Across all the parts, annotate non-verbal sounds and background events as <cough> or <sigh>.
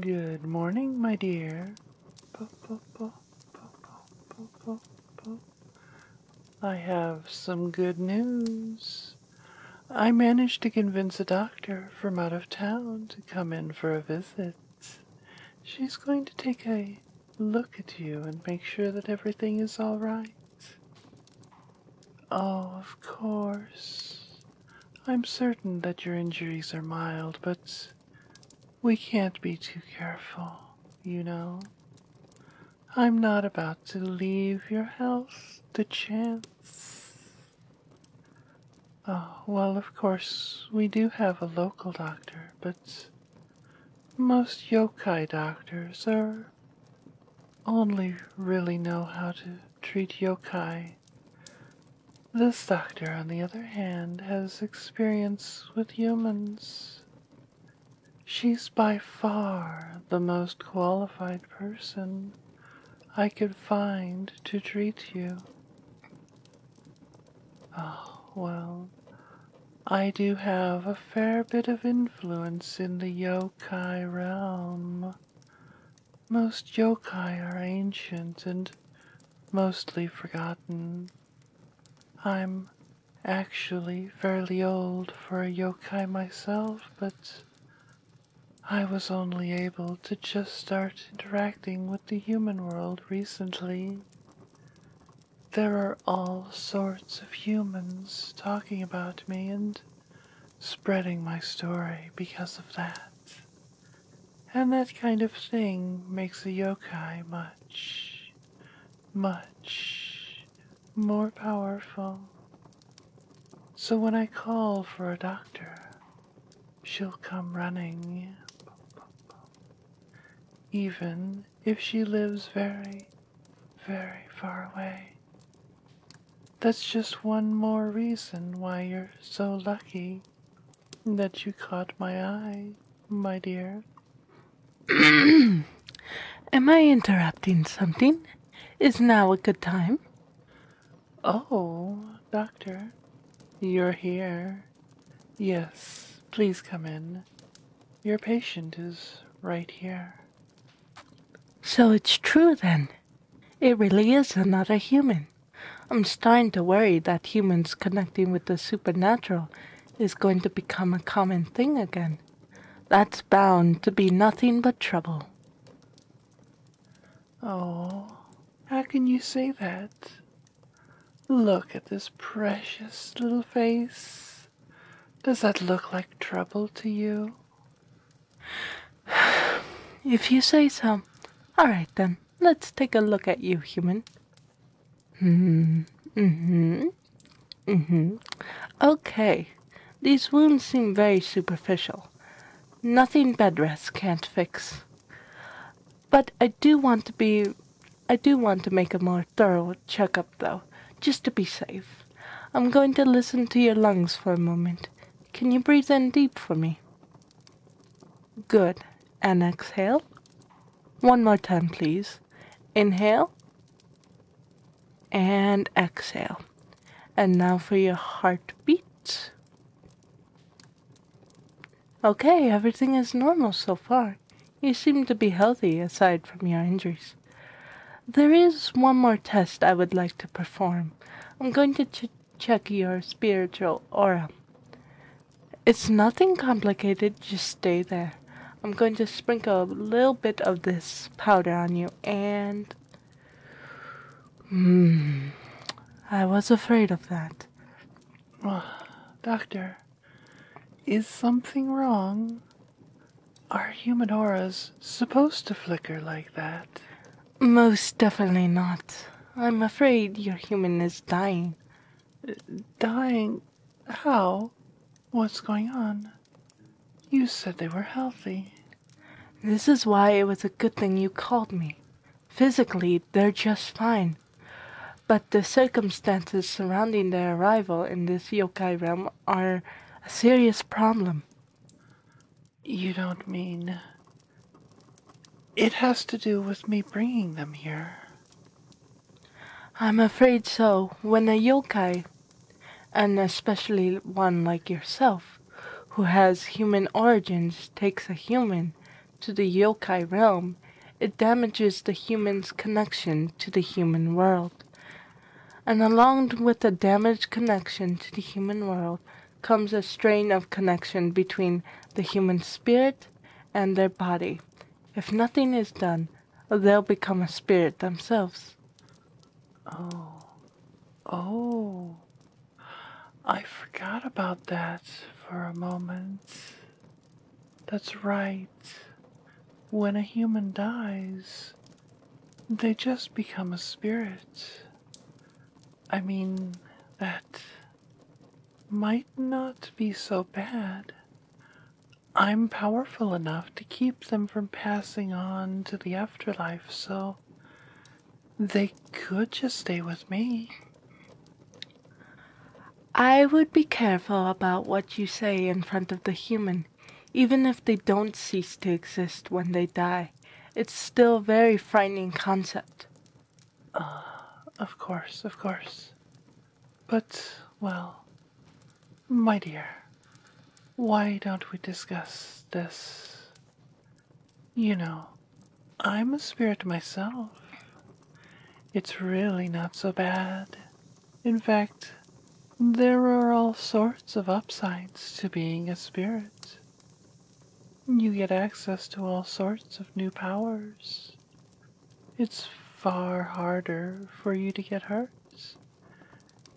Good morning, my dear. I have some good news. I managed to convince a doctor from out of town to come in for a visit. She's going to take a look at you and make sure that everything is all right. Oh, of course. I'm certain that your injuries are mild, but we can't be too careful, you know. I'm not about to leave your health to chance. Oh, well, of course, we do have a local doctor, but most yokai doctors are only really know how to treat yokai. This doctor, on the other hand, has experience with humans. She's by far the most qualified person I could find to treat you. Oh, well, I do have a fair bit of influence in the yokai realm. Most yokai are ancient and mostly forgotten. I'm actually fairly old for a yokai myself, but I was only able to just start interacting with the human world recently. There are all sorts of humans talking about me and spreading my story because of that. And that kind of thing makes a yokai much, much more powerful. So when I call for a doctor, she'll come running even if she lives very, very far away. That's just one more reason why you're so lucky that you caught my eye, my dear. <clears throat> Am I interrupting something? Is now a good time? Oh, Doctor, you're here. Yes, please come in. Your patient is right here. So it's true then. It really is another human. I'm starting to worry that humans connecting with the supernatural is going to become a common thing again. That's bound to be nothing but trouble. Oh, how can you say that? Look at this precious little face. Does that look like trouble to you? <sighs> If you say so. Alright then, let's take a look at you, human. Hmm, mm-hmm, mm-hmm. Okay, these wounds seem very superficial. Nothing bed rest can't fix. But I do want to be... I do want to make a more thorough checkup, though, just to be safe. I'm going to listen to your lungs for a moment. Can you breathe in deep for me? Good. And exhale. One more time, please. Inhale and exhale. And now for your heartbeat. Okay, everything is normal so far. You seem to be healthy aside from your injuries. There is one more test I would like to perform. I'm going to ch check your spiritual aura. It's nothing complicated, just stay there. I'm going to sprinkle a little bit of this powder on you and... Hmm, I was afraid of that. Doctor, is something wrong? Are human auras supposed to flicker like that? Most definitely not. I'm afraid your human is dying. Dying? How? What's going on? You said they were healthy. This is why it was a good thing you called me. Physically, they're just fine. But the circumstances surrounding their arrival in this yokai realm are a serious problem. You don't mean. It has to do with me bringing them here. I'm afraid so. When a yokai, and especially one like yourself, who has human origins, takes a human to the yokai realm, it damages the human's connection to the human world. And along with the damaged connection to the human world comes a strain of connection between the human spirit and their body. If nothing is done, they'll become a spirit themselves. Oh. Oh. I forgot about that for a moment. That's right. When a human dies, they just become a spirit. I mean, that might not be so bad. I'm powerful enough to keep them from passing on to the afterlife, so they could just stay with me. I would be careful about what you say in front of the human, even if they don't cease to exist when they die. It's still a very frightening concept. Uh, of course, of course. But, well, my dear, why don't we discuss this? You know, I'm a spirit myself. It's really not so bad. In fact, there are all sorts of upsides to being a spirit. You get access to all sorts of new powers. It's far harder for you to get hurt.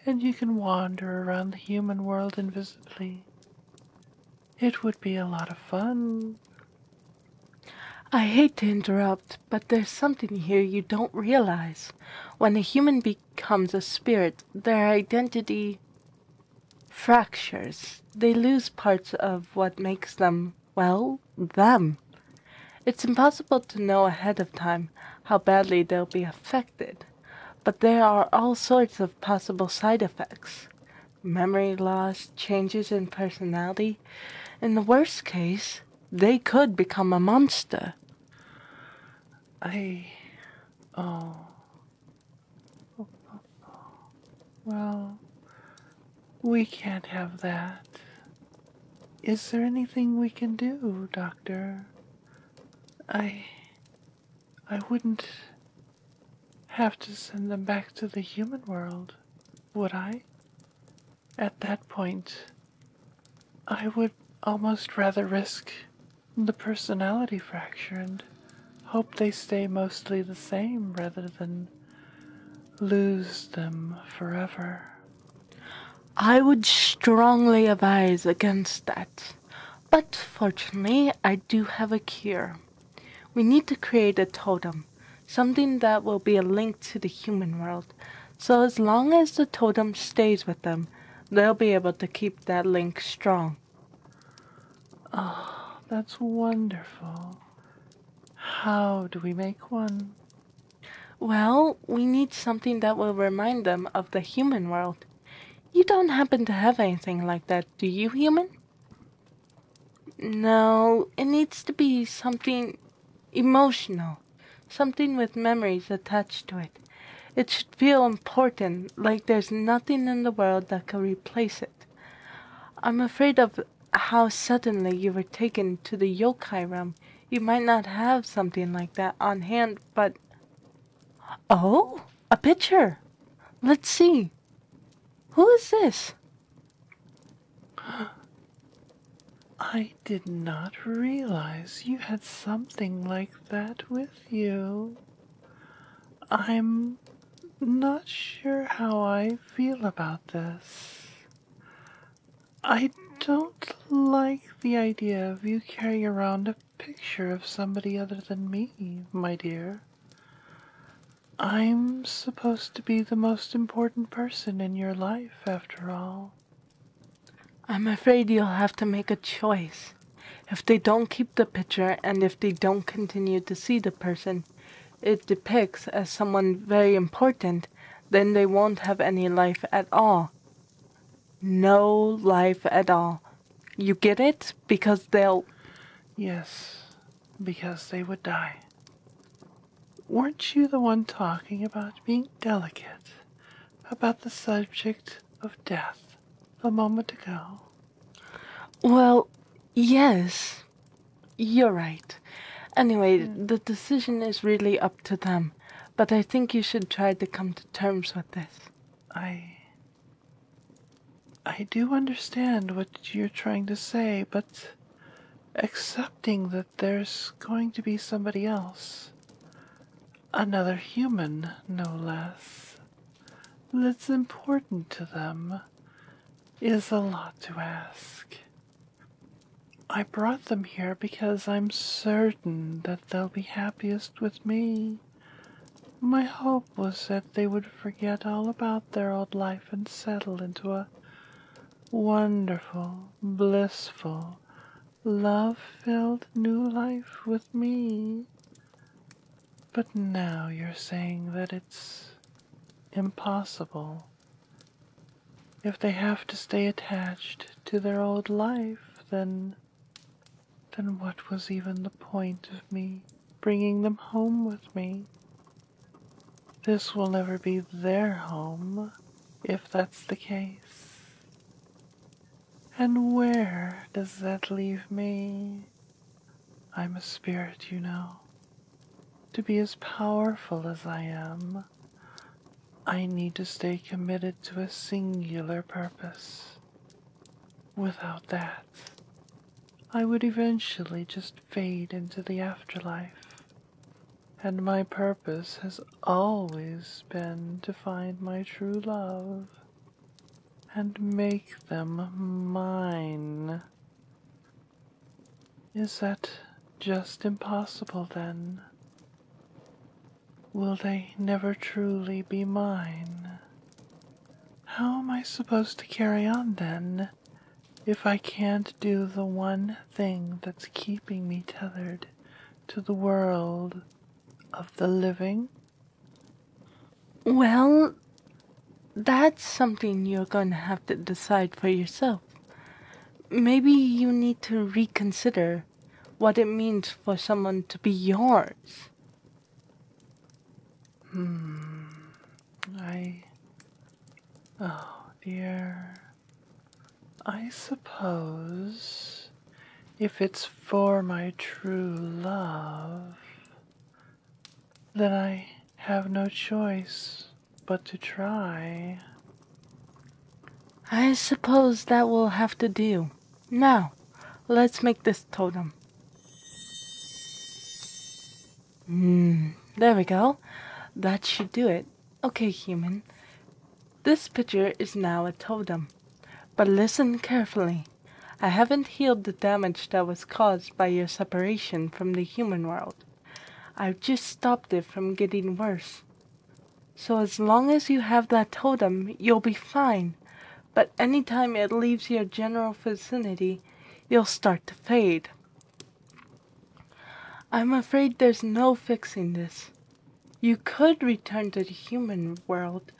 And you can wander around the human world invisibly. It would be a lot of fun. I hate to interrupt, but there's something here you don't realize. When a human becomes a spirit, their identity fractures. They lose parts of what makes them, well, them. It's impossible to know ahead of time how badly they'll be affected, but there are all sorts of possible side effects. Memory loss, changes in personality. In the worst case, they could become a monster. I. Oh. Well, we can't have that. Is there anything we can do, Doctor? I. I wouldn't have to send them back to the human world, would I? At that point, I would almost rather risk the personality fracture and hope they stay mostly the same rather than lose them forever. I would strongly advise against that. But fortunately, I do have a cure. We need to create a totem, something that will be a link to the human world. So as long as the totem stays with them, they'll be able to keep that link strong. Oh, that's wonderful. How do we make one? Well, we need something that will remind them of the human world. You don't happen to have anything like that, do you, human? No, it needs to be something emotional, something with memories attached to it. It should feel important, like there's nothing in the world that can replace it. I'm afraid of how suddenly you were taken to the yokai realm. You might not have something like that on hand, but. Oh, a picture! Let's see. Who is this? <gasps> I did not realize you had something like that with you. I'm not sure how I feel about this. I don't like the idea of you carrying around a picture of somebody other than me, my dear. I'm supposed to be the most important person in your life, after all. I'm afraid you'll have to make a choice. If they don't keep the picture and if they don't continue to see the person it depicts as someone very important, then they won't have any life at all. No life at all. You get it? Because they'll. Yes, because they would die. Weren't you the one talking about being delicate, about the subject of death? a moment ago. Well, yes, you're right. Anyway, the decision is really up to them, but I think you should try to come to terms with this. I. I do understand what you're trying to say, but accepting that there's going to be somebody else, another human, no less, that's important to them, is a lot to ask. I brought them here because I'm certain that they'll be happiest with me. My hope was that they would forget all about their old life and settle into a wonderful, blissful, love filled new life with me. But now you're saying that it's impossible. If they have to stay attached to their old life, then then what was even the point of me bringing them home with me? This will never be their home, if that's the case. And where does that leave me? I'm a spirit, you know. To be as powerful as I am, I need to stay committed to a singular purpose. Without that, I would eventually just fade into the afterlife. And my purpose has always been to find my true love and make them mine. Is that just impossible then? Will they never truly be mine? How am I supposed to carry on then if I can't do the one thing that's keeping me tethered to the world of the living? Well, that's something you're going to have to decide for yourself. Maybe you need to reconsider what it means for someone to be yours. Hmm. I. Oh, dear. I suppose if it's for my true love, then I have no choice but to try. I suppose that will have to do. Now, let's make this totem. Hmm, there we go. That should do it. Okay, human. This picture is now a totem. But listen carefully. I haven't healed the damage that was caused by your separation from the human world. I've just stopped it from getting worse. So as long as you have that totem, you'll be fine. But anytime it leaves your general vicinity, you'll start to fade. I'm afraid there's no fixing this. You could return to the human world,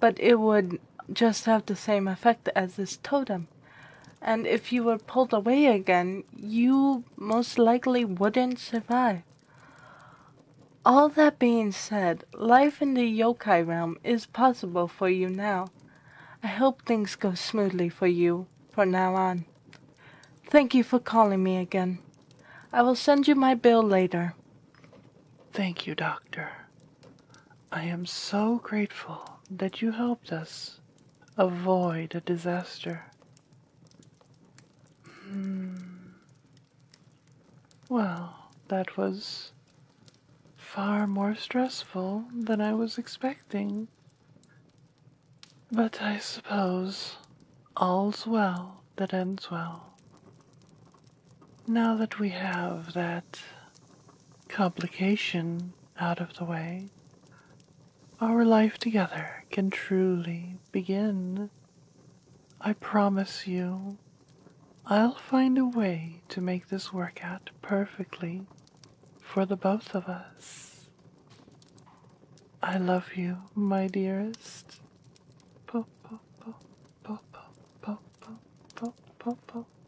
but it would just have the same effect as this totem. And if you were pulled away again, you most likely wouldn't survive. All that being said, life in the yokai realm is possible for you now. I hope things go smoothly for you from now on. Thank you for calling me again. I will send you my bill later. Thank you, Doctor. I am so grateful that you helped us avoid a disaster. Hmm. Well, that was far more stressful than I was expecting. But I suppose all's well that ends well. Now that we have that complication out of the way, our life together can truly begin. I promise you, I'll find a way to make this work out perfectly for the both of us. I love you, my dearest. Po, po, po, po, po, po, po, po, po, po.